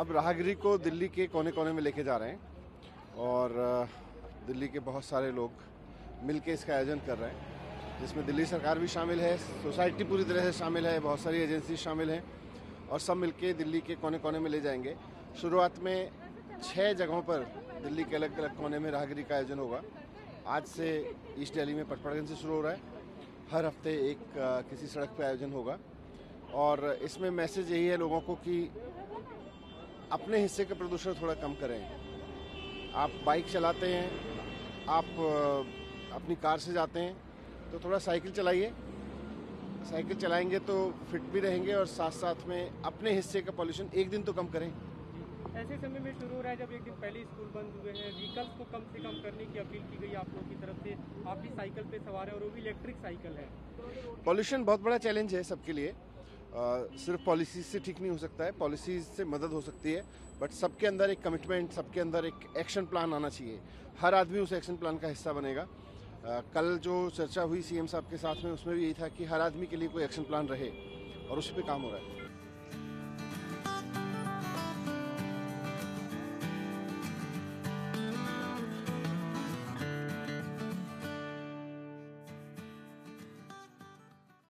अब राहगिरी को दिल्ली के कोने कोने में लेके जा रहे हैं और दिल्ली के बहुत सारे लोग मिलके इसका आयोजन कर रहे हैं। जिसमें दिल्ली सरकार भी शामिल है, सोसाइटी पूरी तरह से शामिल है, बहुत सारी एजेंसी शामिल हैं और सब मिलके दिल्ली के कोने कोने में ले जाएँगे। शुरुआत में छः जगहों पर दिल्ली के अलग अलग कोने में राहगिरी का आयोजन होगा। आज से ईस्ट दिल्ली में पटपड़गंज से शुरू हो रहा है। हर हफ़्ते एक किसी सड़क पर आयोजन होगा। और इसमें मैसेज यही है लोगों को कि अपने हिस्से का प्रदूषण थोड़ा कम करें। आप बाइक चलाते हैं आप अपनी कार से जाते हैं तो थोड़ा साइकिल चलाइए। साइकिल चलाएँगे तो फिट भी रहेंगे और साथ साथ में अपने हिस्से का पॉल्यूशन एक दिन तो कम करें। ऐसे समय में शुरू हो रहा है जब एक दिन पहले स्कूल बंद हुए हैं। व्हीकल्स को कम से कम करने की अपील की गई आप लोगों की तरफ़ से। आप भी साइकिल पे सवार हैं और वो भी इलेक्ट्रिक साइकिल है। पॉल्यूशन बहुत बड़ा चैलेंज है सबके लिए। सिर्फ़ पॉलिसीज़ से ठीक नहीं हो सकता है पॉलिसीज़ से मदद हो सकती है बट सबके अंदर एक कमिटमेंट सबके अंदर एक एक्शन प्लान आना चाहिए। हर आदमी उस एक्शन प्लान का हिस्सा बनेगा। आ, कल जो चर्चा हुई सीएम साहब के साथ में उसमें भी यही था कि हर आदमी के लिए कोई एक्शन प्लान रहे और उस पर काम हो रहा है।